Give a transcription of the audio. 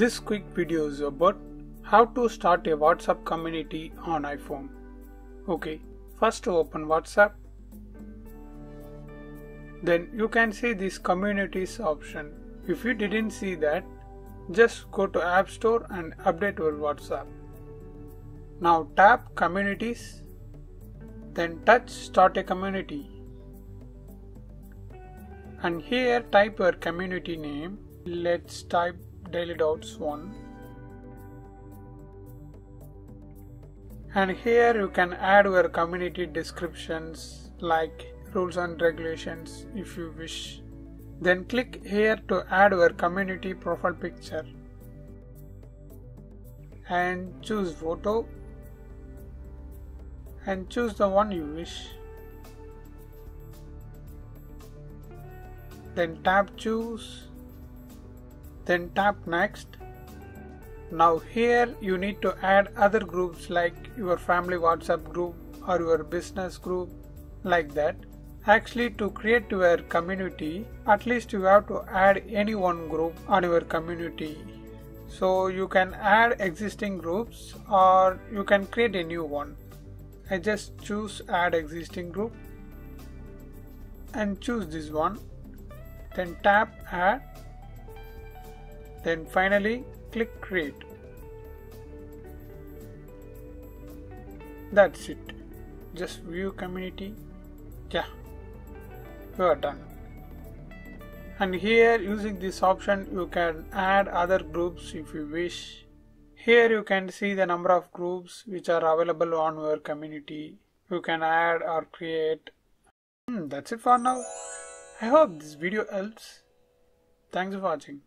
This quick video is about how to start a WhatsApp community on iPhone. Okay, first open WhatsApp. Then you can see this communities option. If you didn't see that, just go to App Store and update your WhatsApp. Now tap communities, then touch start a community. And here type your community name. Let's type daily doubts 1 and here you can add your community descriptions like rules and regulations if you wish. Then click here to add your community profile picture. And choose photo. And choose the one you wish. Then tap choose then tap next. Now here you need to add other groups like your family whatsapp group or your business group like that. Actually to create your community at least you have to add any one group on your community. So you can add existing groups or you can create a new one. I just choose add existing group and choose this one. Then tap add then finally click create. That's it. Just view community. Yeah, you are done. And here using this option you can add other groups if you wish. Here you can see the number of groups which are available on your community. You can add or create. Hmm, that's it for now. I hope this video helps. Thanks for watching.